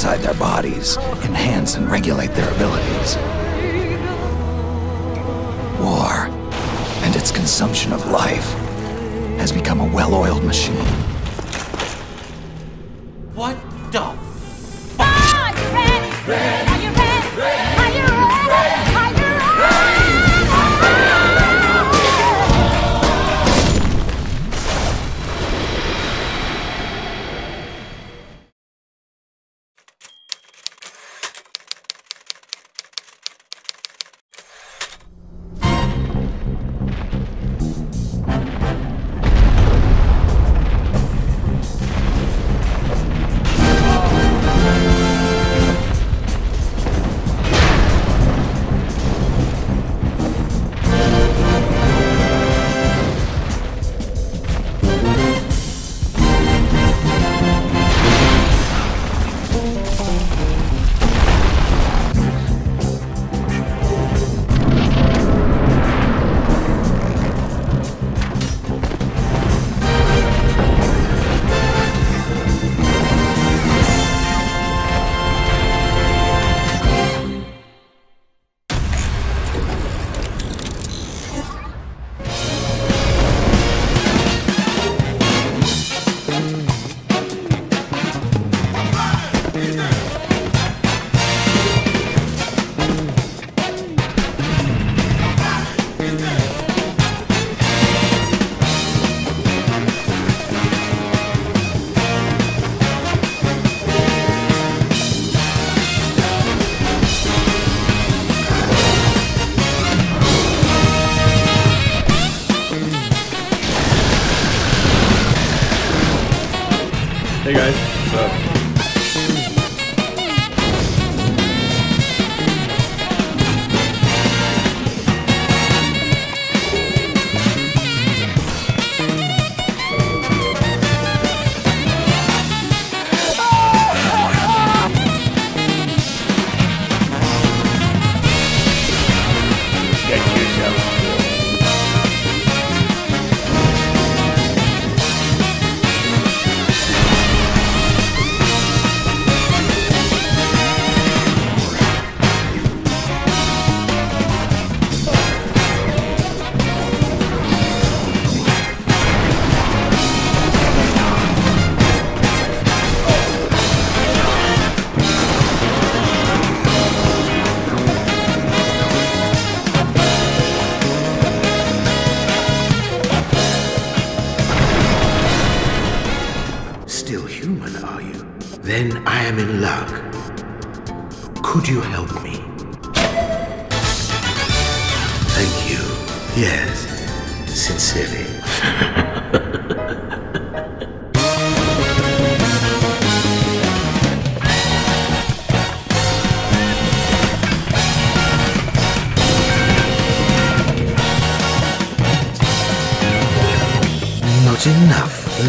inside their bodies enhance and regulate their abilities. War and its consumption of life has become a well-oiled machine.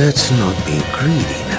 Let's not be greedy.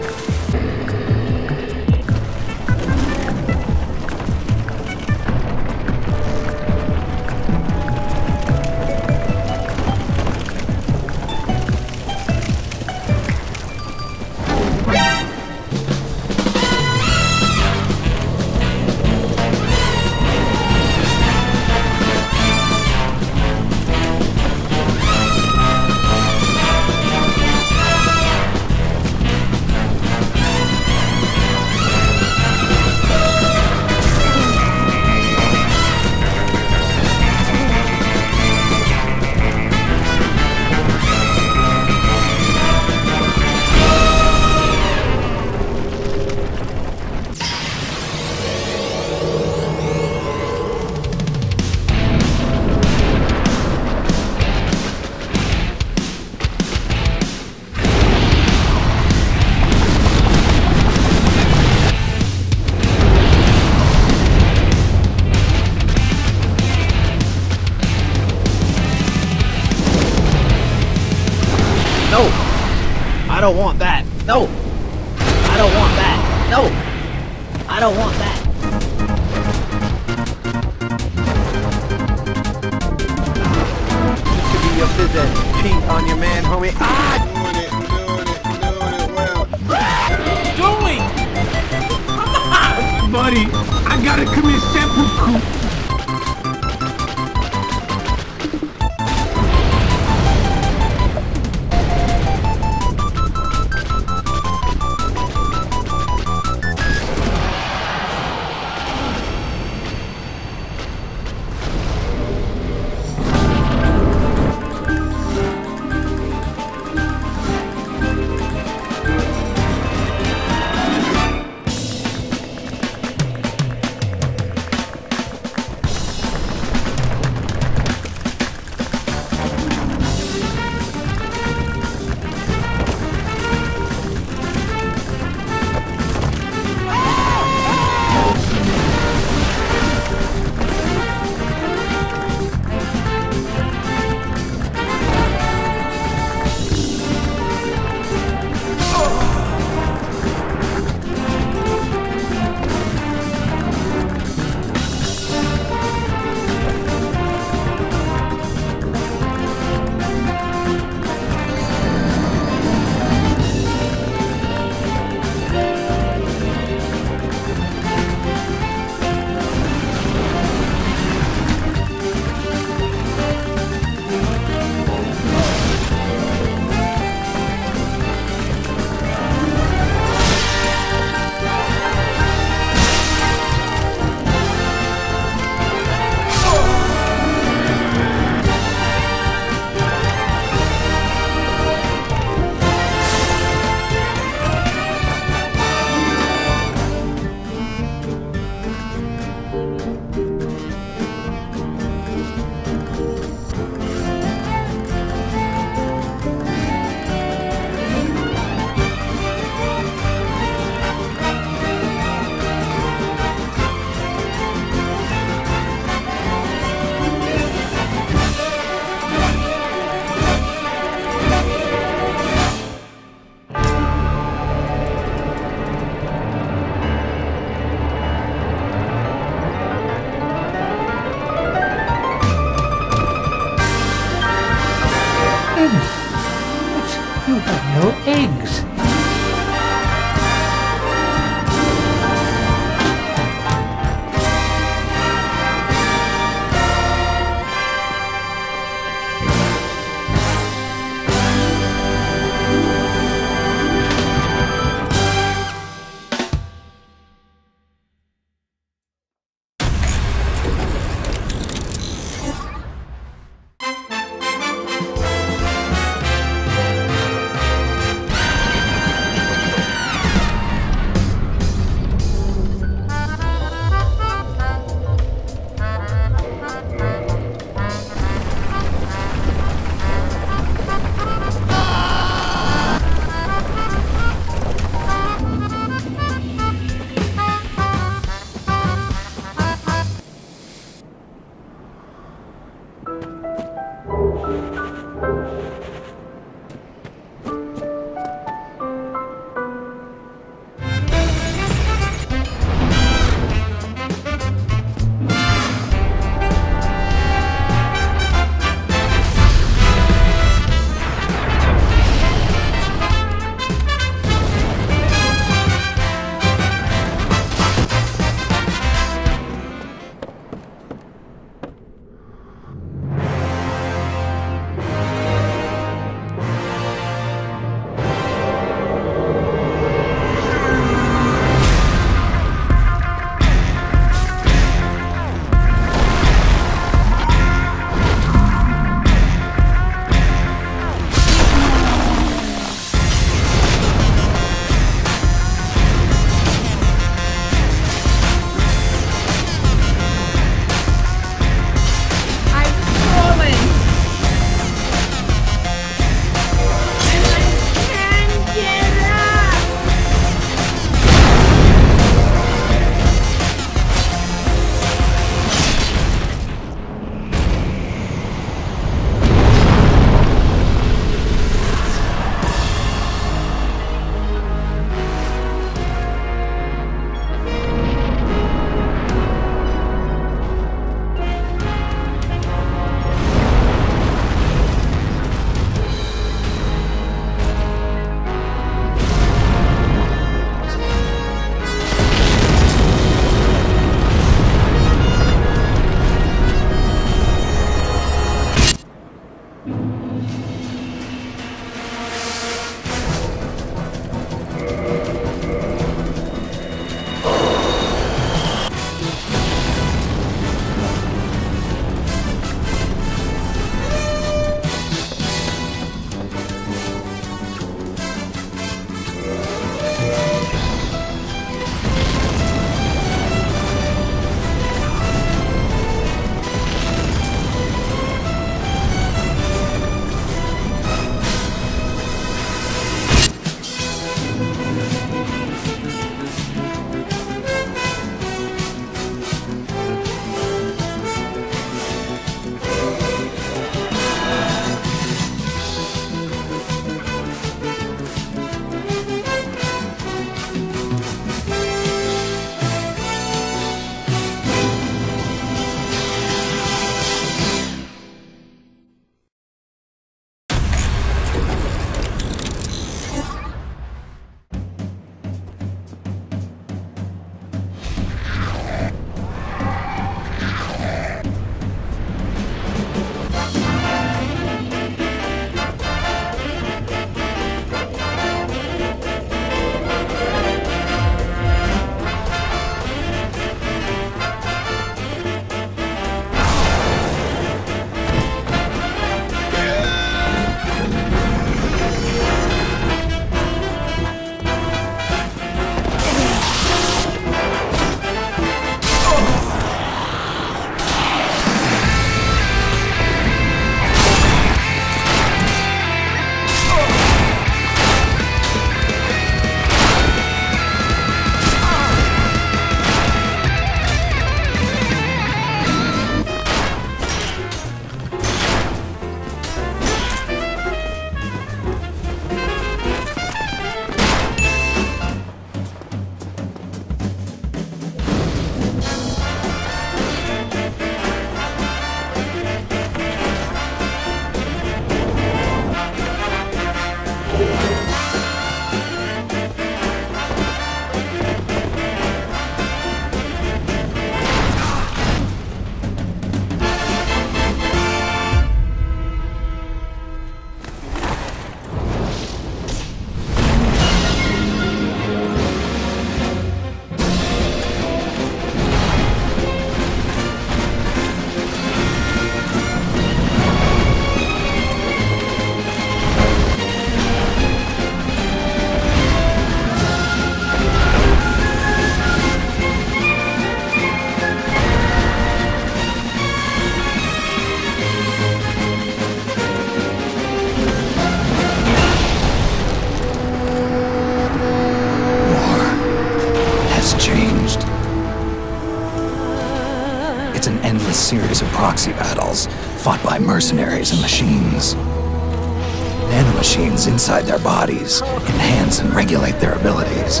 Inside their bodies enhance and regulate their abilities.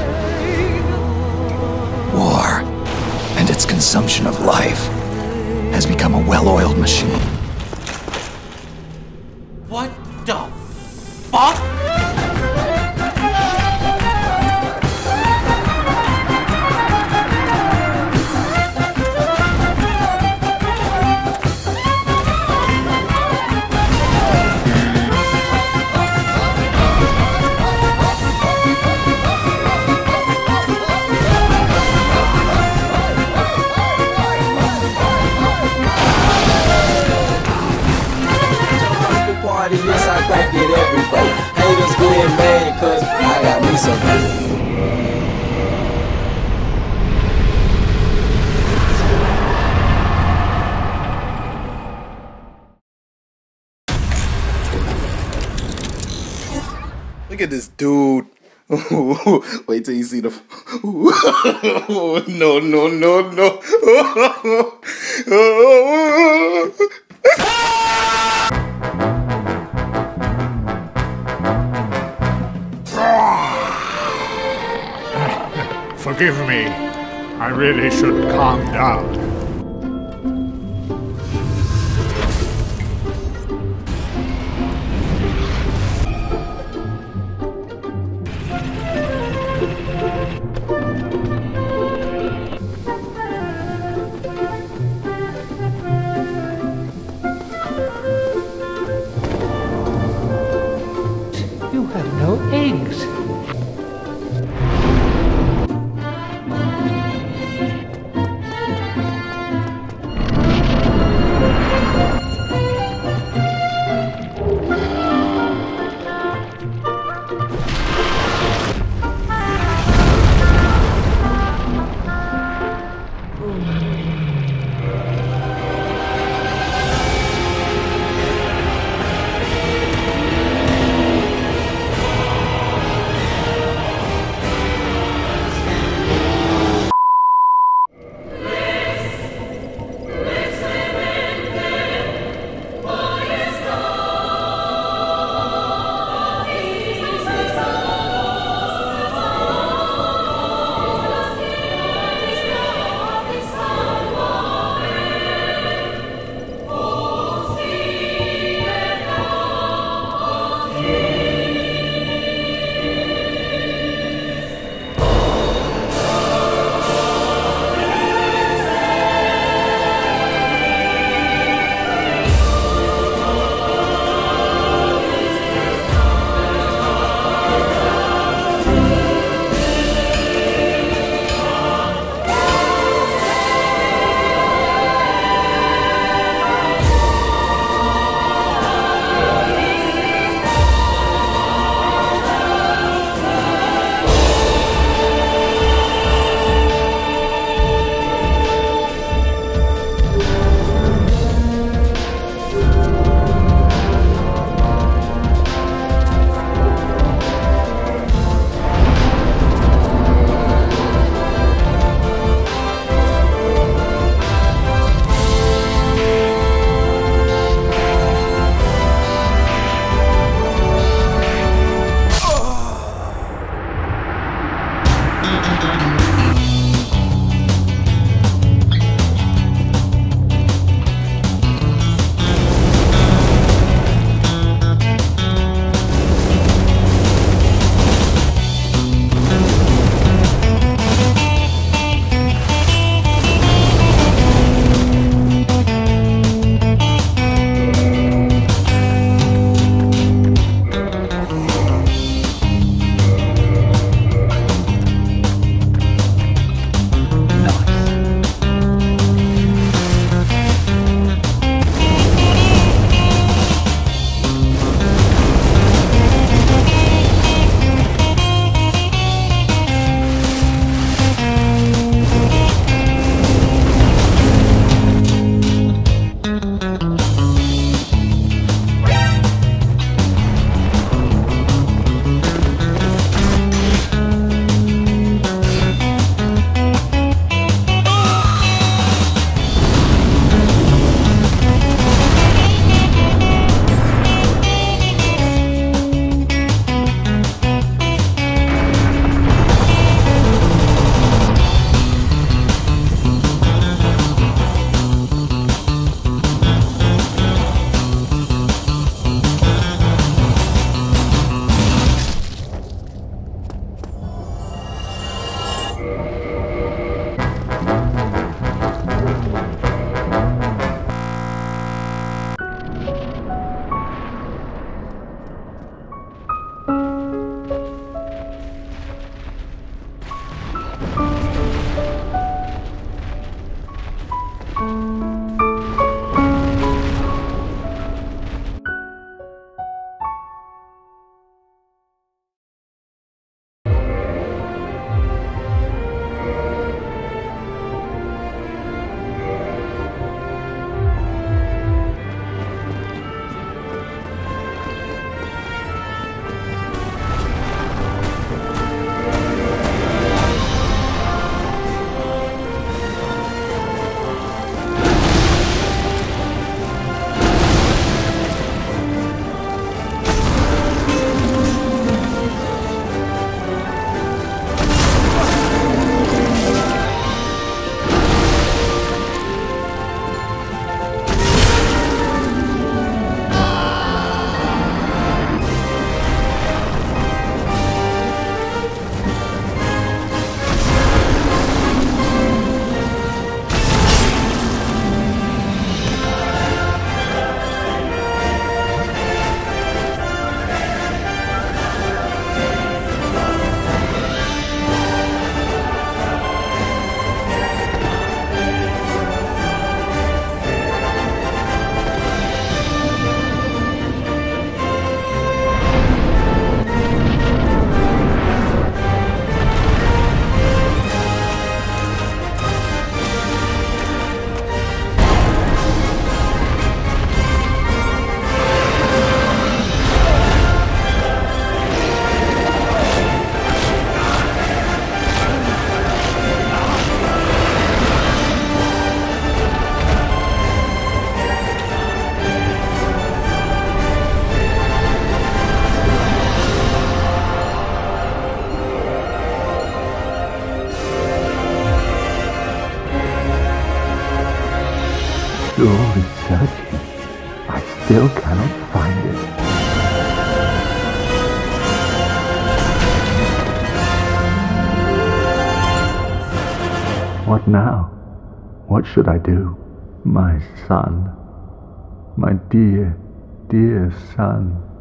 War and its consumption of life has become a well oiled machine. Look at this dude. Wait till you see the. no, no, no, no. Forgive me. I really should calm down. I still cannot find it. What now? What should I do? My son. My dear, dear son.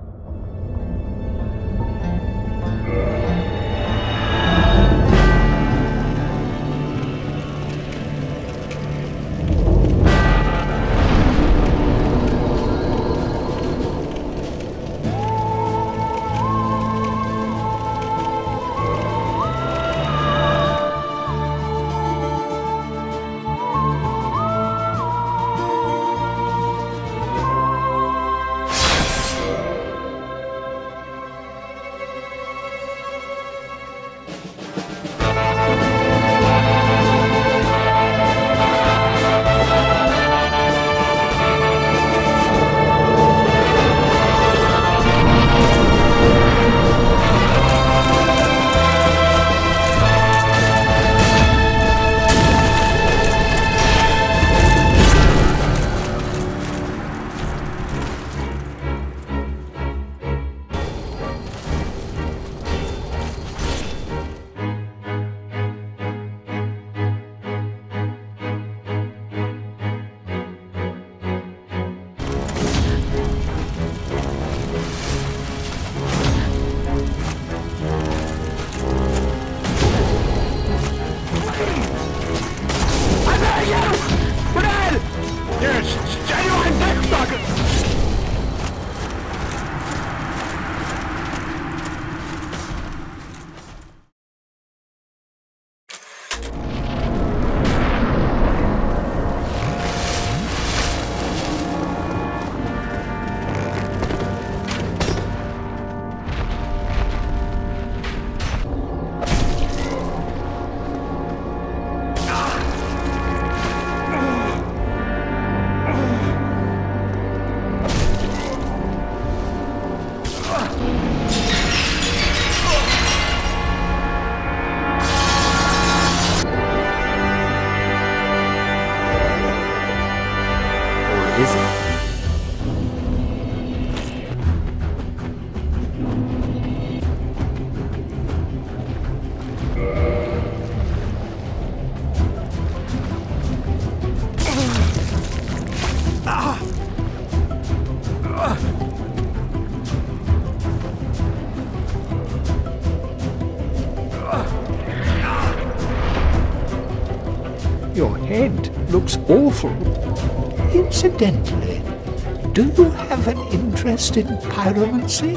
Jesus. Awful. Incidentally, do you have an interest in pyromancy?